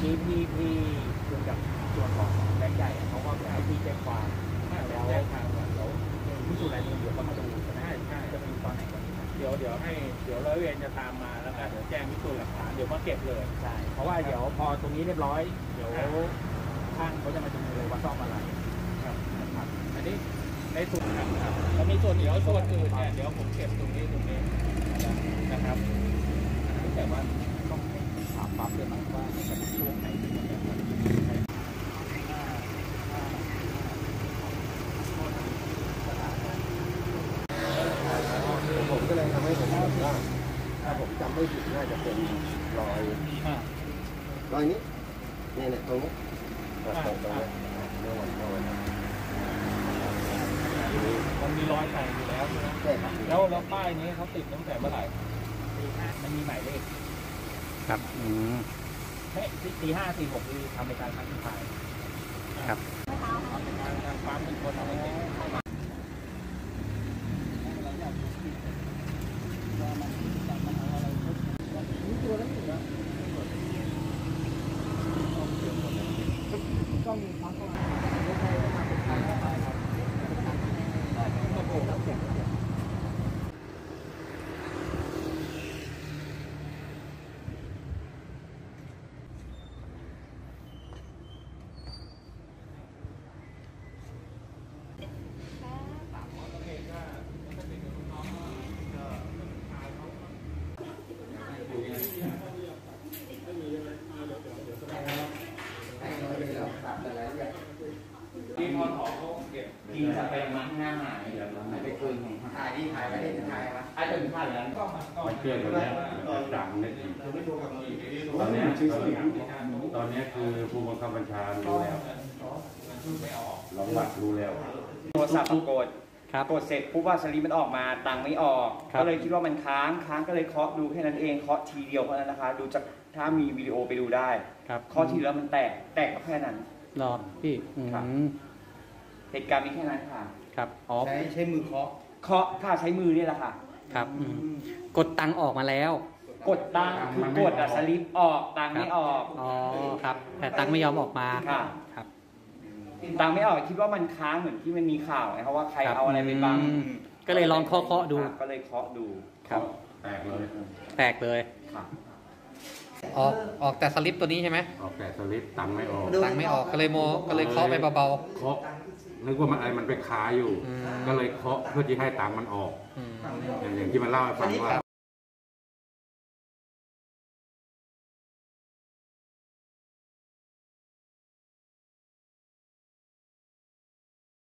กี้พี่พี่คุยกับส่วนของแบงค์ใหญ่เขาก็ให้พี่แจ้งความแล้วแจ้งความว่าเดี๋ยวพิสูจน์ลายมือเดี๋ยวเขามาดูใช่ไหมใช่จะมีตอนไหนก่อนเดี๋ยวเดี๋ยวให้เดี๋ยวร้อยเวรจะตามมาแล้วก็เดี๋ยวแจ้งพิสูจน์หลักฐานเดี๋ยวมาเก็บเลยใช่เพราะว่าเดี๋ยวพอตรงนี้เรียบร้อยเดี๋ยวช่างเขาจะมาดูเลยว่าซ่อมอะไรครับอันนี้ในส่วนครับครับแล้วมีส่วนเดี๋ยวส่วนอื่นเนี่ยเดี๋ยวผมเก็บตรงนี้ตรงนี้นะครับแต่ว่าต้องให้ถามปั๊บเลยมั้งว่าจะนช่วงไหนที่มันจะ ผมก็เลยทำ ให้ผมเห็นว่าถ้าผมจำไม่ผิดน่าจะเป็นรอยอ่ารอยนี้เนี่ยเนี่ยตรงนี้ตรงตรงนี้เมื่อวันเมื่อวันมันมีรอยใส่อยู่แล้วใช่ไหมใช่ครับแล้วแล้วป้ายนี้เขาติดตั้งแต่เมื่อไหร่ตีห้ามันมีหมายเลขครับอืมเฮ้ยตีห้าตีหกคือทำในการครั้งสุดท้ายทางทางปั๊มเป็นคนเอาไปติ ที่พอถอเขาเก็บทีจะไปมัดหน้าหายไม่ไปคืนของถ่ายที่ถ่ายไม่ได้ถ่ายมาไอ้ถึงถ่ายแล้วก็มันก็มันเครื่องตัวเนี้ยมันดังนิดหนึงตอนเนี้ยตอนนี้คือผู้บังคับบัญชารู้แล้วมันช่วยไม่ออกรองวัดรู้แล้วโทรศัพท์กดครับกดเสร็จปุ๊บว่าสลิปมันออกมาตังไม่ออก ก็เลยคิดว่ามันค้างค้างก็เลยเคาะดูแค่นั้นเองเคาะทีเดียวเท่านั้นนะคะ ดูจากถ้ามีวิดีโอไปดูได้ครับเคาะทีเดียวมันแตกแตกก็แค่นั้น รอพี่อืครับมเหตุการณ์มีแค่นั้นค่ะ ครับอ๋อใช้ใช้มือเคาะเคาะถ้าใช้มือนี่แหละค่ะ ครับอืมกดตังค์ออกมาแล้ว กดตังค์คือกดอะสลิปออกตังค์ไม่ออก อ๋อครับ แต่ตังค์ไม่ยอมออกมาค่ะ ครับ ตังค์ไม่ออกคิดว่ามันค้างเหมือนที่มันมีข่าวไงเพราะว่าใครเอาอะไรไปบังอืมก็เลยลองเคาะเคาะดูค่ะก็เลยเคาะดูครับ แตกเลย แตกเลย ค่ะ ออกออกแต่สลิปตัวนี้ใช่ไหมออกแต่สลิปตังค์ไม่ออกตังค์ไม่ออกก็เลยโมก็เลยเคาะไปเบา เคาะนึกว่ามันอะไรมันไปคาอยู่ อืม ก็เลยเคาะเพื่อที่ให้ตังค์มันออก ๆอืม อย่างอย่างที่มันเล่าให้ฟังว่า